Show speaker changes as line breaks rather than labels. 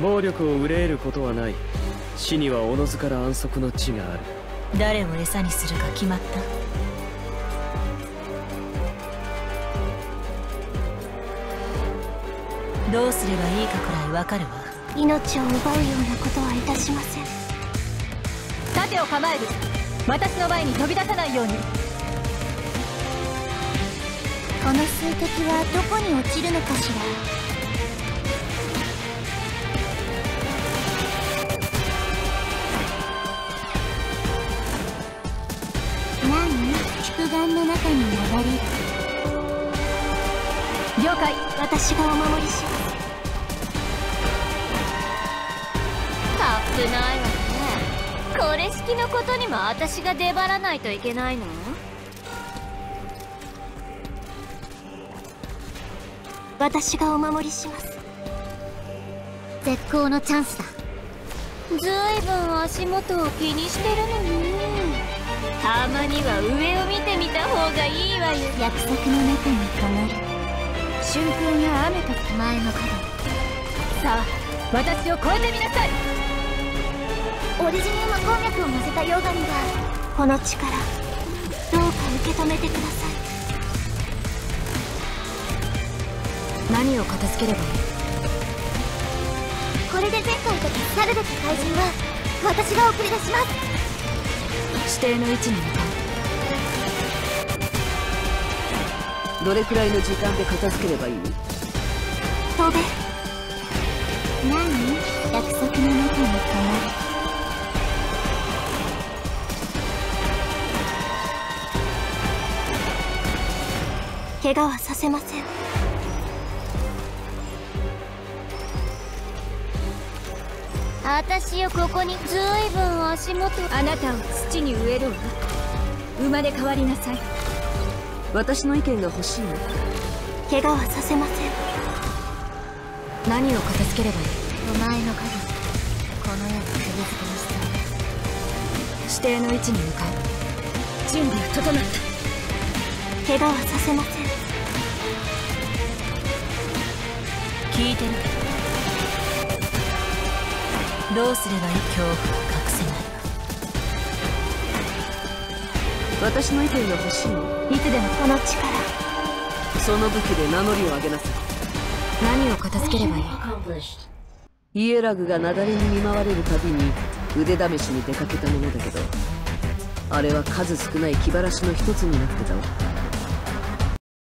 暴力を憂えることはない。死にはおのずから安息の地がある。
誰を餌にするか決まった。どうすればいいかくらいわかるわ。
命を奪うようなことはいたしません。
盾を構える。私の前に飛び出さないように。
この水滴はどこに落ちるのかしら畜眼の中に流れる
了解。
私がお守りします。
危ないわね。これ式のことにも私が出張らないといけないの？
私がお守りします。絶好のチャンスだ。
ずいぶん足元を気にしてるのねたまには上を見てみた方がいいわよ。
約束の中にかまる。春風が雨と手前の角
さあ私を超えてみなさい。
オリジニウム鉱脈を乗せたヨガにはこの力どうか受け止めてください。
何を片付ければいい？
これで前回と去るべき怪人は私が送り出します
指定の位置に向か
どれくらいの時間で片付ければいい？
飛べ何？約束の中にかまる。怪我はさせません
私よここにずいぶん足元
うあなたを土に植えるわ。生まれ変わりなさい。
私の意見が欲しいの？
怪我はさせません。
何を片付ければいい？
お前の影この世に釘付けにし
指定の位置に向かう。準備は整った。
怪我はさせません。
聞いてるどうすればいい。恐怖は隠せない。
私の意見が欲しい。の
い。つでも
この力
その武器で名乗りを上げなさい。
何を片付ければい。
い。イエラグが雪崩に見舞われるたびに腕試しに出かけたものだけどあれは数少ない。気晴らしの一つになってたわ